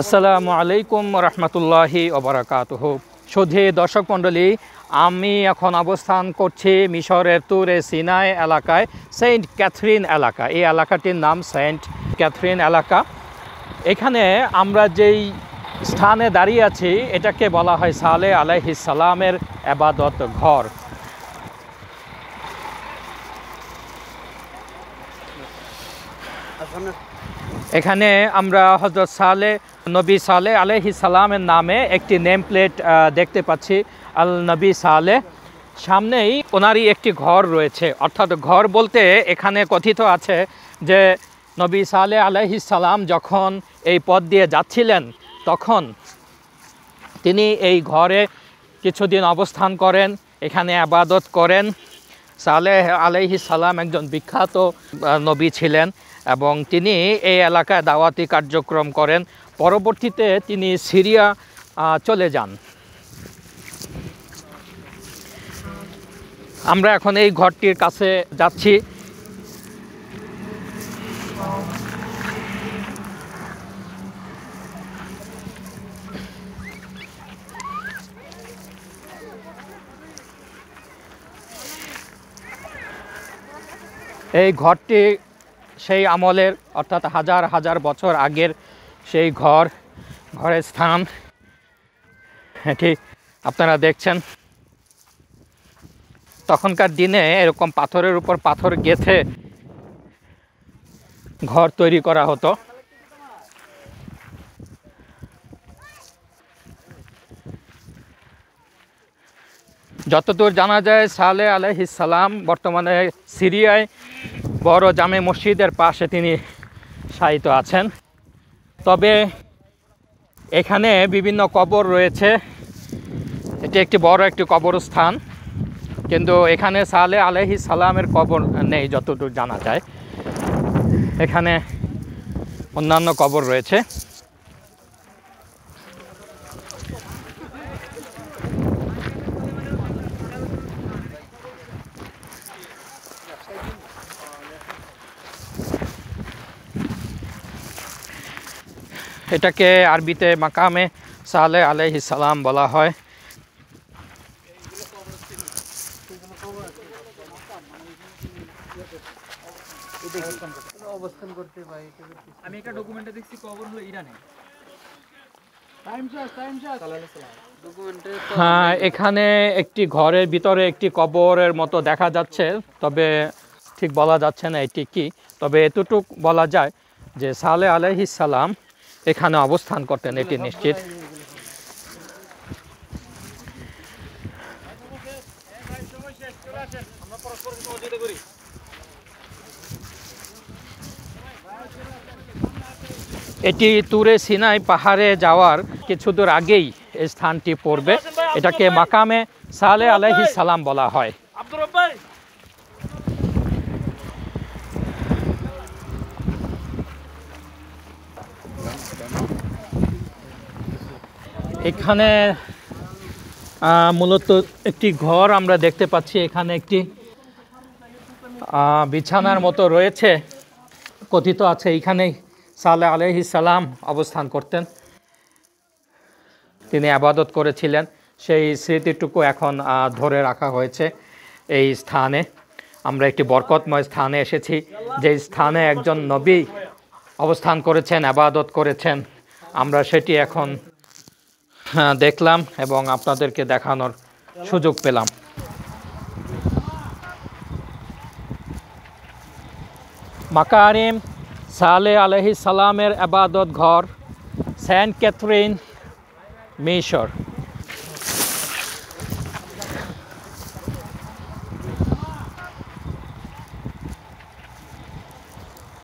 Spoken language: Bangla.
আসসালামু আলাইকুম রহমতুল্লাহি ওবরাকাতহ। সুধী দর্শক মণ্ডলী, আমি এখন অবস্থান করছি মিশরের তুরে সিনাই এলাকায়, সেন্ট ক্যাথরিন এলাকা। এই এলাকাটির নাম সেন্ট ক্যাথরিন এলাকা। এখানে আমরা যেই স্থানে দাঁড়িয়ে আছি, এটাকে বলা হয় সালে আলাইহিস সালামের আবাদত ঘর। এখানে আমরা হজরত সালে, নবী সালে আলহি সালামের নামে একটি নেম প্লেট দেখতে পাচ্ছি, আল নবী সালে। সামনেই ওনারই একটি ঘর রয়েছে। অর্থাৎ ঘর বলতে এখানে কথিত আছে যে, নবী সালে আলহি সালাম যখন এই পথ দিয়ে যাচ্ছিলেন, তখন তিনি এই ঘরে কিছুদিন অবস্থান করেন, এখানে আবাদত করেন। সালেহ আলাইহি সালাম একজন বিখ্যাত নবী ছিলেন। এবং তিনি এই এলাকায় দাওয়াতি কার্যক্রম করেন। পরবর্তীতে তিনি সিরিয়া চলে যান। আমরা এখন এই ঘরটির কাছে যাচ্ছি। এই ঘরটি সেই আমলের, অর্থাৎ হাজার হাজার বছর আগের সেই ঘর, ঘরের স্থান। এটি আপনারা দেখছেন? তখনকার দিনে এরকম পাথরের উপর পাথর গেঁথে ঘর তৈরি করা হতো। যতদূর জানা যায়, সালে আলহিস সালাম বর্তমানে সিরিয়ায় বড় জামে মসজিদের পাশে তিনি শায়িত আছেন। তবে এখানে বিভিন্ন কবর রয়েছে। এটি একটি বড় একটি কবরস্থান। কিন্তু এখানে সালে আলহি সালামের কবর নেই যতটুকু জানা যায়। এখানে অন্যান্য কবর রয়েছে। এটাকে আরবিতে মাকামে সালে আলাইহিস সালাম বলা হয়। আমি একটা ডকুমেন্টে দেখছি কবর হলো ইরানে। হ্যাঁ এখানে একটি ঘরের ভিতরে একটি কবরের মতো দেখা যাচ্ছে তবে ঠিক বলা যাচ্ছে না এটি কি। তবে এতটুক বলা যায় যে সালে আলাইহিস সালাম এখানে অবস্থান করতেন, এটি নিশ্চিত। এটি তুরে সিনাই পাহাড়ে যাওয়ার কিছু দূর আগেই এই স্থানটি পড়বে। এটাকে মাকামে সালে আলাইহিস সালাম বলা হয়। এখানে মূলত একটি ঘর আমরা দেখতে পাচ্ছি। এখানে একটি বিছানার মতো রয়েছে, কথিত আছে। এইখানেই সালে আলহি সালাম অবস্থান করতেন। তিনি আবাদত করেছিলেন। সেই স্মৃতিটুকু এখন ধরে রাখা হয়েছে এই স্থানে। আমরা একটি বরকতময় স্থানে এসেছি যে স্থানে একজন নবী অবস্থান করেছেন, আবাদত করেছেন। আমরা সেটি এখন দেখলাম এবং আপনাদেরকে দেখানোর সুযোগ পেলাম। মাকারিম সালে আলহি সালামের আবাদত ঘর সেন্ট ক্যাথরিন মিশর।